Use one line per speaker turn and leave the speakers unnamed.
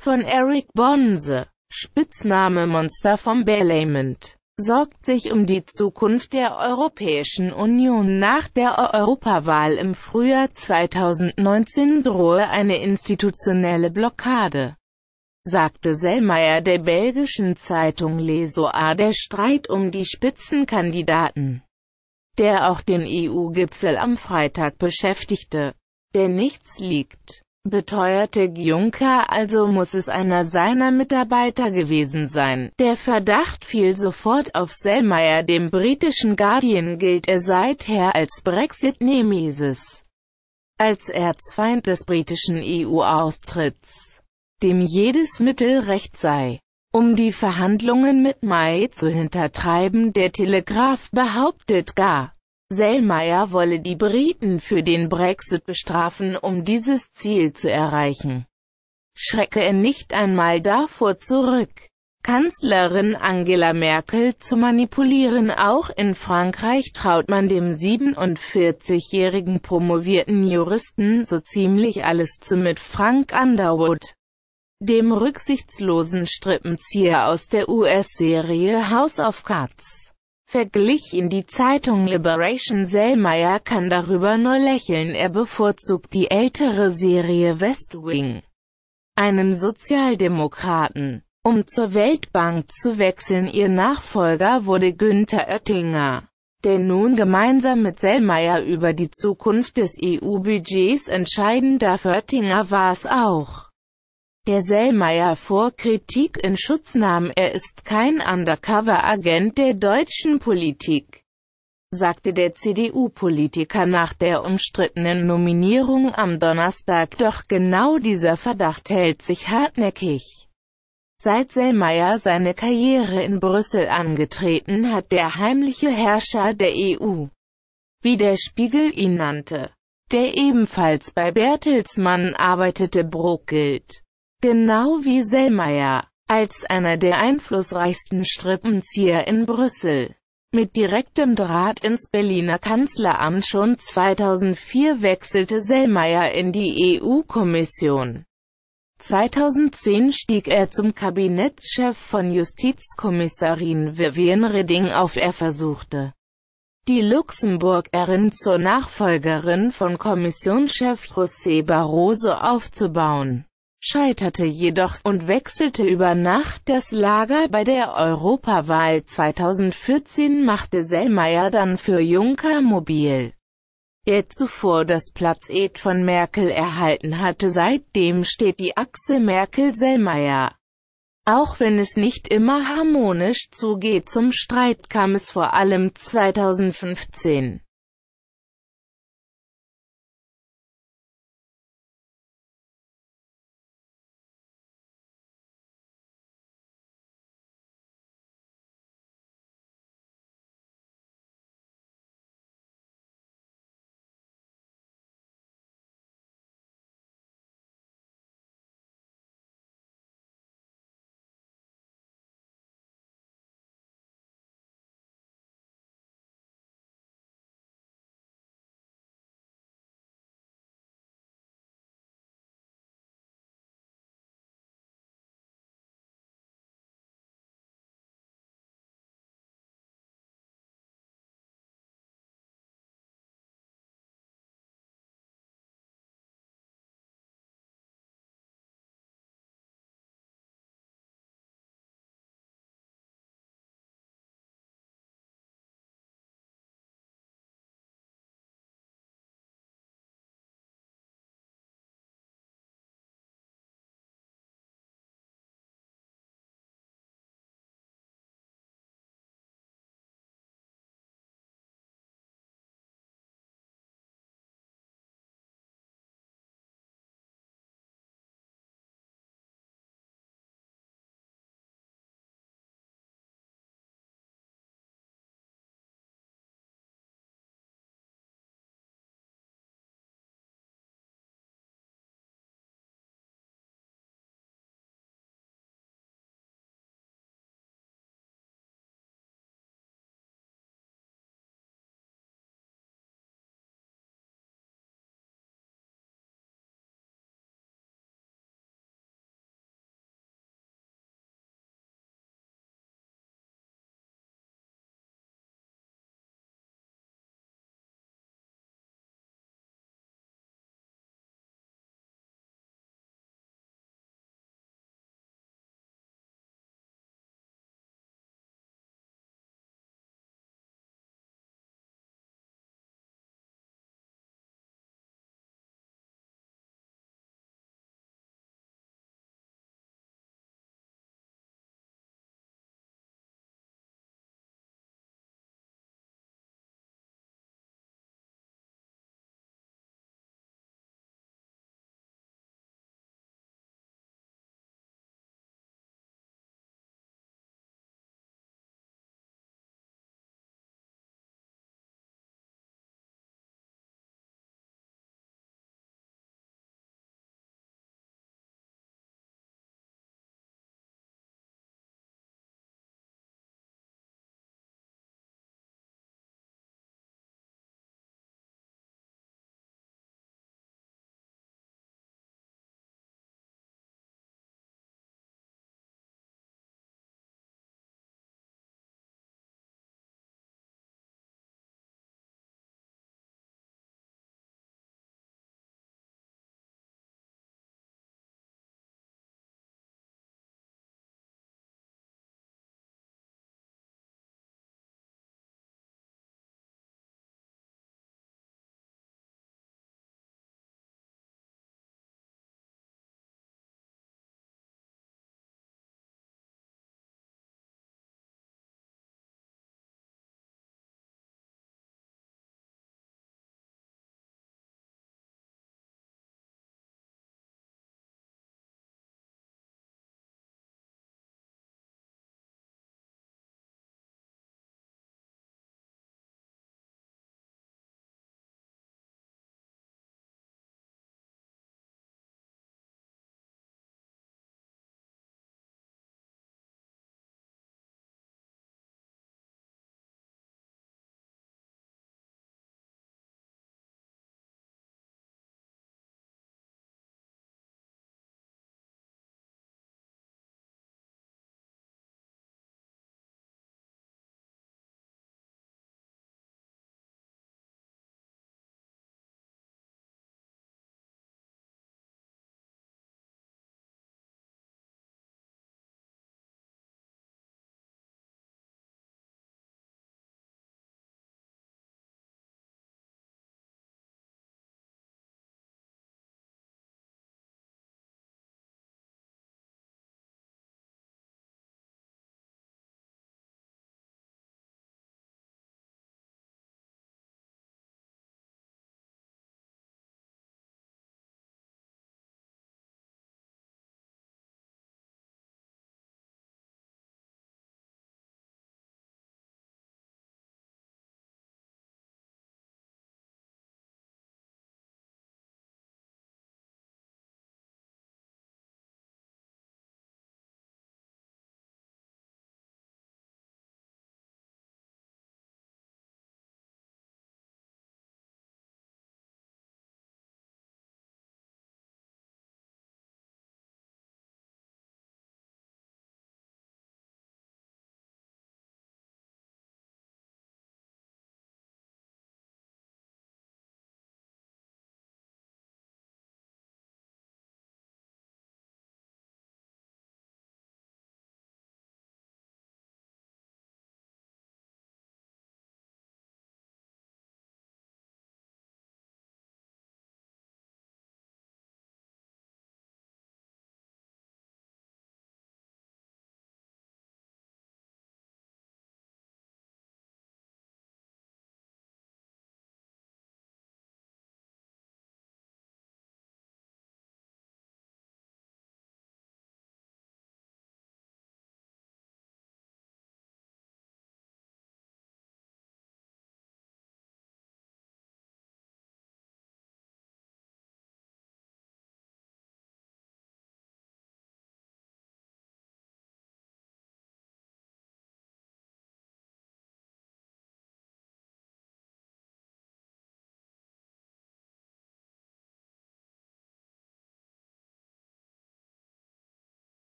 von Eric Bonse, Spitzname Monster vom Parliament, sorgt sich um die Zukunft der Europäischen Union. Nach der Europawahl im Frühjahr 2019 drohe eine institutionelle Blockade sagte Selmayr der belgischen Zeitung Les Soir der Streit um die Spitzenkandidaten, der auch den EU-Gipfel am Freitag beschäftigte, der nichts liegt, beteuerte Juncker, also muss es einer seiner Mitarbeiter gewesen sein. Der Verdacht fiel sofort auf Selmayr, dem britischen Guardian gilt er seither als Brexit-Nemesis, als Erzfeind des britischen EU-Austritts dem jedes Mittel recht sei, um die Verhandlungen mit May zu hintertreiben. Der Telegraph behauptet gar, Selmayr wolle die Briten für den Brexit bestrafen, um dieses Ziel zu erreichen. Schrecke er nicht einmal davor zurück, Kanzlerin Angela Merkel zu manipulieren. Auch in Frankreich traut man dem 47-jährigen promovierten Juristen so ziemlich alles zu mit Frank Underwood dem rücksichtslosen Strippenzieher aus der US-Serie House of Cards. Verglich in die Zeitung Liberation Selmayr kann darüber nur lächeln, er bevorzugt die ältere Serie West Wing. Einem Sozialdemokraten. Um zur Weltbank zu wechseln ihr Nachfolger wurde Günther Oettinger, der nun gemeinsam mit Selmayr über die Zukunft des EU-Budgets entscheiden darf. Oettinger war es auch der Selmayr vor Kritik in Schutz nahm, er ist kein Undercover-Agent der deutschen Politik, sagte der CDU-Politiker nach der umstrittenen Nominierung am Donnerstag, doch genau dieser Verdacht hält sich hartnäckig. Seit Selmayr seine Karriere in Brüssel angetreten hat, der heimliche Herrscher der EU, wie der Spiegel ihn nannte, der ebenfalls bei Bertelsmann arbeitete, Bruck gilt genau wie Selmayr, als einer der einflussreichsten Strippenzieher in Brüssel. Mit direktem Draht ins Berliner Kanzleramt schon 2004 wechselte Selmayr in die EU-Kommission. 2010 stieg er zum Kabinettschef von Justizkommissarin Vivienne Reding auf. Er versuchte, die Luxemburgerin zur Nachfolgerin von Kommissionschef José Barroso aufzubauen scheiterte jedoch und wechselte über Nacht das Lager bei der Europawahl 2014 machte Selmayr dann für Juncker mobil. Er zuvor das Platz-Ed von Merkel erhalten hatte seitdem steht die Achse Merkel-Selmayr. Auch wenn es nicht immer harmonisch zugeht zum Streit kam es vor allem 2015